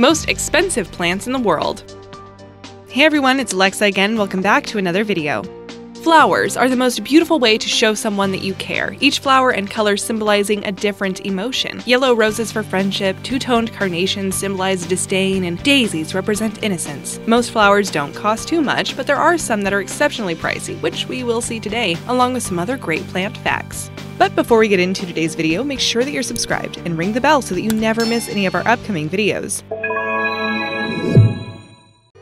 Most expensive plants in the world. Hey everyone, it's Alexa again. Welcome back to another video. Flowers are the most beautiful way to show someone that you care, each flower and color symbolizing a different emotion. Yellow roses for friendship, two toned carnations symbolize disdain, and daisies represent innocence. Most flowers don't cost too much, but there are some that are exceptionally pricey, which we will see today, along with some other great plant facts. But before we get into today's video, make sure that you're subscribed and ring the bell so that you never miss any of our upcoming videos.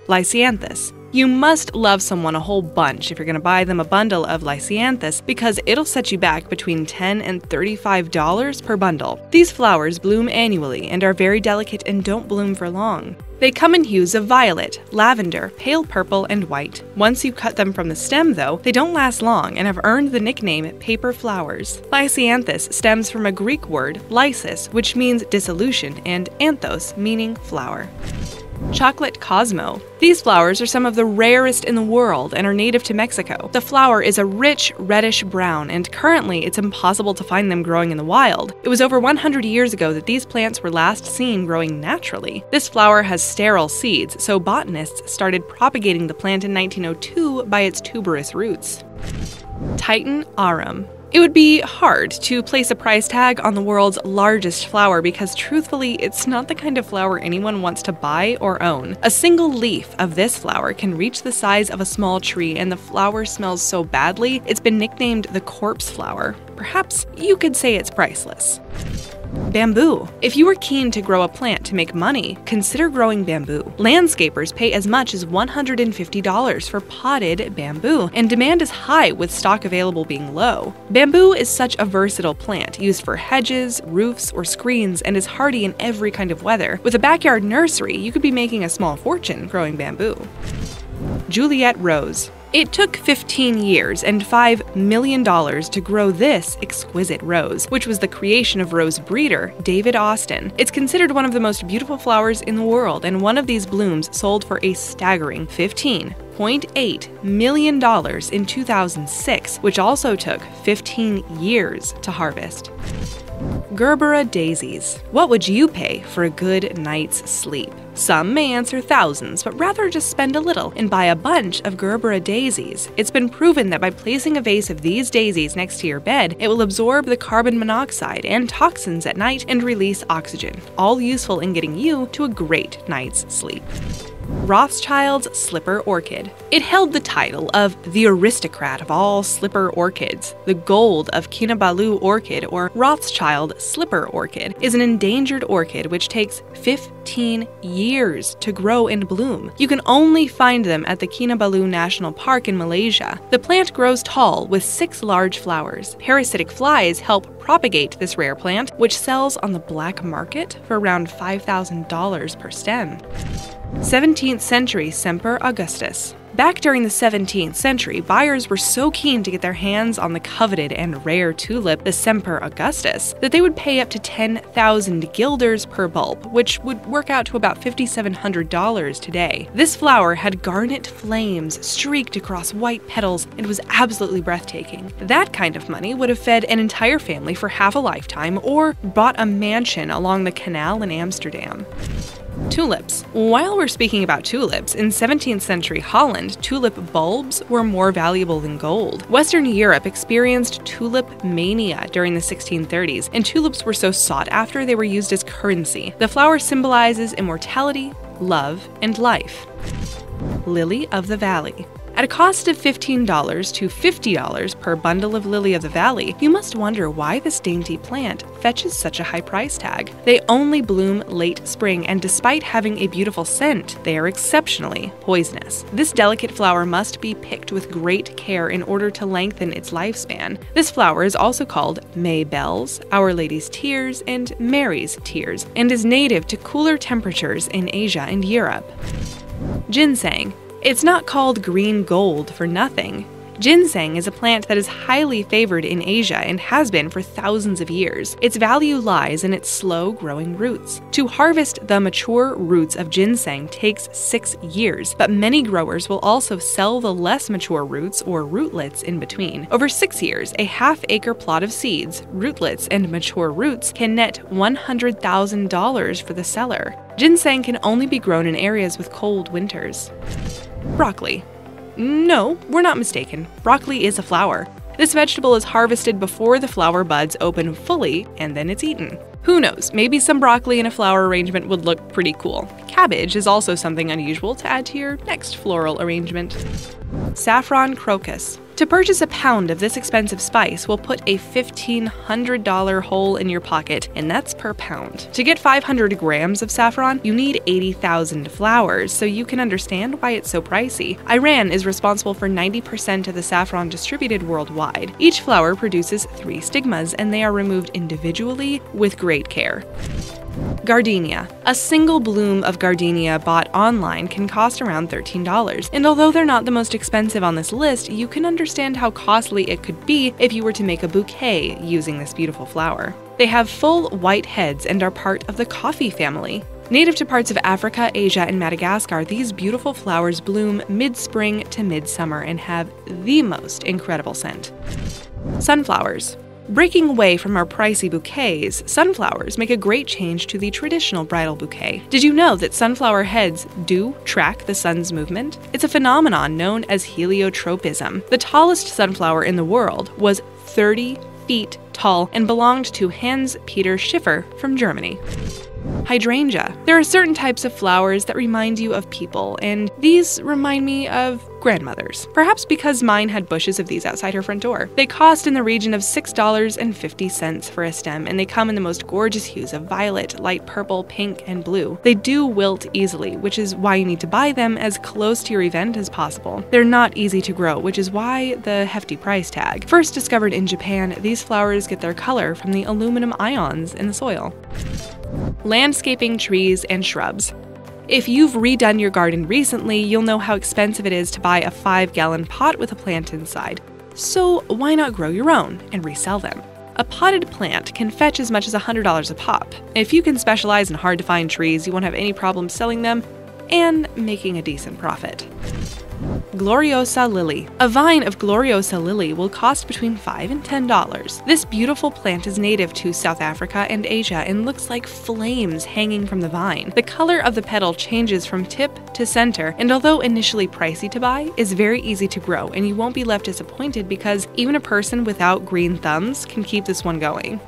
Lisianthus. You must love someone a whole bunch if you're going to buy them a bundle of Lisianthus because it'll set you back between 10 and $35 per bundle. These flowers bloom annually and are very delicate and don't bloom for long. They come in hues of violet, lavender, pale purple, and white. Once you cut them from the stem, though, they don't last long and have earned the nickname paper flowers. Lisianthus stems from a Greek word, lysis, which means dissolution, and anthos, meaning flower. Chocolate Cosmo. These flowers are some of the rarest in the world and are native to Mexico. The flower is a rich reddish brown, and currently it's impossible to find them growing in the wild. It was over 100 years ago that these plants were last seen growing naturally. This flower has sterile seeds, so botanists started propagating the plant in 1902 by its tuberous roots. Titan Arum. It would be hard to place a price tag on the world's largest flower because, truthfully, it's not the kind of flower anyone wants to buy or own. A single leaf of this flower can reach the size of a small tree, and the flower smells so badly, it's been nicknamed the corpse flower. Perhaps you could say it's priceless. Bamboo. If you are keen to grow a plant to make money, consider growing bamboo. Landscapers pay as much as $150 for potted bamboo, and demand is high with stock available being low. Bamboo is such a versatile plant, used for hedges, roofs, or screens, and is hardy in every kind of weather. With a backyard nursery, you could be making a small fortune growing bamboo. Juliet Rose. It took 15 years and $5 million to grow this exquisite rose, which was the creation of rose breeder David Austin. It's considered one of the most beautiful flowers in the world, and one of these blooms sold for a staggering $15.8 million in 2006, which also took 15 years to harvest. Gerbera daisies. What would you pay for a good night's sleep? Some may answer thousands, but rather just spend a little and buy a bunch of Gerbera daisies. It's been proven that by placing a vase of these daisies next to your bed, it will absorb the carbon monoxide and toxins at night and release oxygen, all useful in getting you to a great night's sleep. Rothschild's Slipper Orchid. It held the title of the aristocrat of all slipper orchids. The gold of Kinabalu orchid, or Rothschild slipper orchid, is an endangered orchid which takes 15 years to grow and bloom. You can only find them at the Kinabalu National Park in Malaysia. The plant grows tall with six large flowers. Parasitic flies help propagate this rare plant, which sells on the black market for around $5,000 per stem. 17th century Semper Augustus. Back during the 17th century, buyers were so keen to get their hands on the coveted and rare tulip, the Semper Augustus, that they would pay up to 10,000 guilders per bulb, which would work out to about $5,700 today. This flower had garnet flames streaked across white petals and was absolutely breathtaking. That kind of money would have fed an entire family for half a lifetime or bought a mansion along the canal in Amsterdam. Tulips. While we're speaking about tulips, in 17th century Holland, tulip bulbs were more valuable than gold. Western Europe experienced tulip mania during the 1630s, and tulips were so sought after they were used as currency. The flower symbolizes immortality, love, and life. Lily of the Valley. At a cost of $15 to $50 per bundle of lily of the valley, you must wonder why this dainty plant fetches such a high price tag. They only bloom late spring, and despite having a beautiful scent, they are exceptionally poisonous. This delicate flower must be picked with great care in order to lengthen its lifespan. This flower is also called May Bells, Our Lady's Tears, and Mary's Tears, and is native to cooler temperatures in Asia and Europe. Ginseng. It's not called green gold for nothing. Ginseng is a plant that is highly favored in Asia and has been for thousands of years. Its value lies in its slow growing roots. To harvest the mature roots of ginseng takes six years, but many growers will also sell the less mature roots or rootlets in between. Over six years, a half acre plot of seeds, rootlets, and mature roots can net $100,000 for the seller. Ginseng can only be grown in areas with cold winters. Broccoli. No, we're not mistaken. Broccoli is a flower. This vegetable is harvested before the flower buds open fully, and then it's eaten. Who knows, maybe some broccoli in a flower arrangement would look pretty cool. Cabbage is also something unusual to add to your next floral arrangement. Saffron crocus. To purchase a pound of this expensive spice will put a $1,500 hole in your pocket, and that's per pound. To get 500 grams of saffron, you need 80,000 flowers, so you can understand why it's so pricey. Iran is responsible for 90% of the saffron distributed worldwide. Each flower produces three stigmas, and they are removed individually with great care. Gardenia. A single bloom of gardenia bought online can cost around $13, and although they're not the most expensive on this list, you can understand how costly it could be if you were to make a bouquet using this beautiful flower. They have full white heads and are part of the coffee family. Native to parts of Africa, Asia, and Madagascar, these beautiful flowers bloom mid spring to midsummer and have the most incredible scent. Sunflowers. Breaking away from our pricey bouquets, sunflowers make a great change to the traditional bridal bouquet. Did you know that sunflower heads do track the sun's movement? It's a phenomenon known as heliotropism. The tallest sunflower in the world was 30 feet tall and belonged to Hans Peter Schiffer from Germany. Hydrangea. There are certain types of flowers that remind you of people, and these remind me of grandmothers. Perhaps because mine had bushes of these outside her front door. They cost in the region of $6.50 for a stem, and they come in the most gorgeous hues of violet, light purple, pink, and blue. They do wilt easily, which is why you need to buy them as close to your event as possible. They're not easy to grow, which is why the hefty price tag. First discovered in Japan, these flowers get their color from the aluminum ions in the soil. Landscaping trees and shrubs. If you've redone your garden recently, you'll know how expensive it is to buy a 5 gallon pot with a plant inside. So, why not grow your own and resell them? A potted plant can fetch as much as $100 a pop. If you can specialize in hard to find trees, you won't have any problem selling them and making a decent profit. Gloriosa lily. A vine of Gloriosa lily will cost between 5 and $10. This beautiful plant is native to South Africa and Asia and looks like flames hanging from the vine. The color of the petal changes from tip to center, and although initially pricey to buy, is very easy to grow, and you won't be left disappointed because even a person without green thumbs can keep this one going.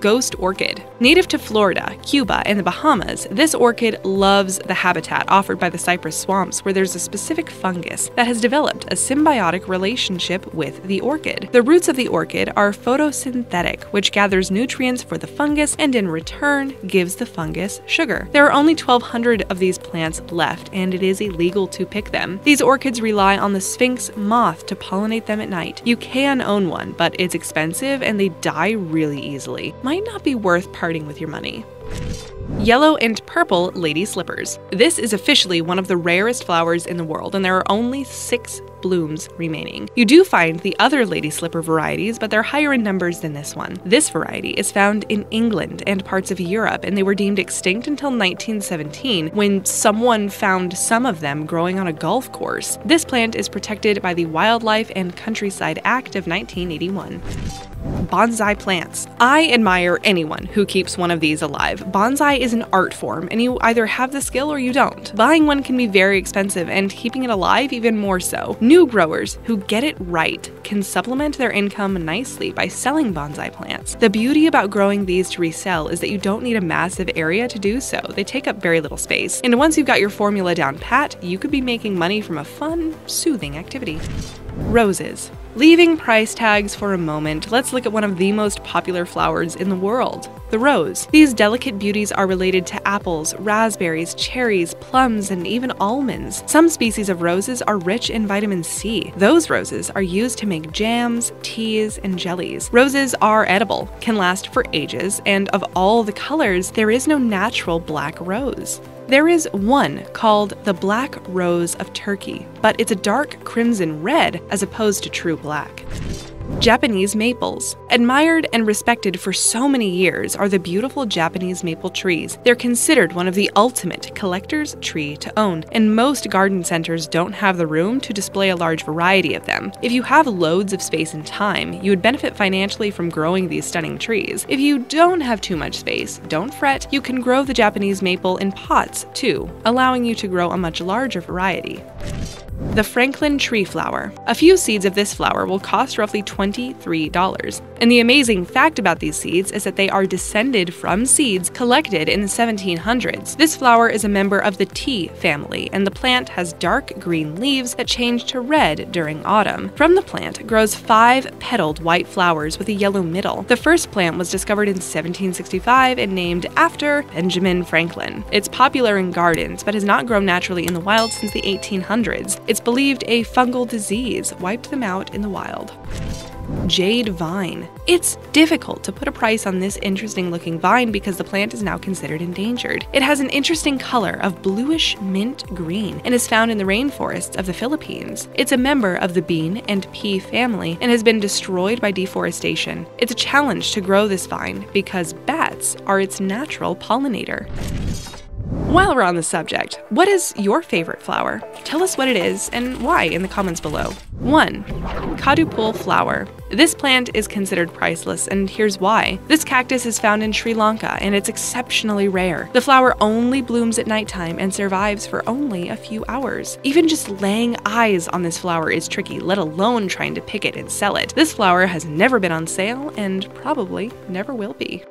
Ghost orchid. Native to Florida, Cuba, and the Bahamas, this orchid loves the habitat offered by the cypress swamps where there's a specific fungus that has developed a symbiotic relationship with the orchid. The roots of the orchid are photosynthetic, which gathers nutrients for the fungus and in return gives the fungus sugar. There are only 1,200 of these plants left, and it is illegal to pick them. These orchids rely on the sphinx moth to pollinate them at night. You can own one, but it's expensive and they die really easily might not be worth parting with your money. Yellow and purple lady slippers. This is officially one of the rarest flowers in the world, and there are only six blooms remaining. You do find the other lady slipper varieties, but they're higher in numbers than this one. This variety is found in England and parts of Europe, and they were deemed extinct until 1917 when someone found some of them growing on a golf course. This plant is protected by the Wildlife and Countryside Act of 1981 bonsai plants. I admire anyone who keeps one of these alive. Bonsai is an art form, and you either have the skill or you don't. Buying one can be very expensive, and keeping it alive even more so. New growers who get it right can supplement their income nicely by selling bonsai plants. The beauty about growing these to resell is that you don't need a massive area to do so. They take up very little space. And once you've got your formula down pat, you could be making money from a fun, soothing activity. Roses. Leaving price tags for a moment, let's look at one of the most popular flowers in the world the rose. These delicate beauties are related to apples, raspberries, cherries, plums, and even almonds. Some species of roses are rich in vitamin C. Those roses are used to make jams, teas, and jellies. Roses are edible, can last for ages, and of all the colors, there is no natural black rose. There is one called the Black Rose of Turkey, but it's a dark crimson red as opposed to true black. Japanese maples. Admired and respected for so many years are the beautiful Japanese maple trees. They're considered one of the ultimate collector's tree to own, and most garden centers don't have the room to display a large variety of them. If you have loads of space and time, you would benefit financially from growing these stunning trees. If you don't have too much space, don't fret, you can grow the Japanese maple in pots too, allowing you to grow a much larger variety. The Franklin tree flower. A few seeds of this flower will cost roughly $23. And the amazing fact about these seeds is that they are descended from seeds collected in the 1700s. This flower is a member of the tea family, and the plant has dark green leaves that change to red during autumn. From the plant grows five petaled white flowers with a yellow middle. The first plant was discovered in 1765 and named after Benjamin Franklin. It's popular in gardens, but has not grown naturally in the wild since the 1800s. It's believed a fungal disease wiped them out in the wild. Jade vine. It's difficult to put a price on this interesting looking vine because the plant is now considered endangered. It has an interesting color of bluish mint green and is found in the rainforests of the Philippines. It's a member of the bean and pea family and has been destroyed by deforestation. It's a challenge to grow this vine because bats are its natural pollinator. While we're on the subject, what is your favorite flower? Tell us what it is and why in the comments below. 1. Kadupul flower. This plant is considered priceless, and here's why. This cactus is found in Sri Lanka and it's exceptionally rare. The flower only blooms at nighttime and survives for only a few hours. Even just laying eyes on this flower is tricky, let alone trying to pick it and sell it. This flower has never been on sale and probably never will be.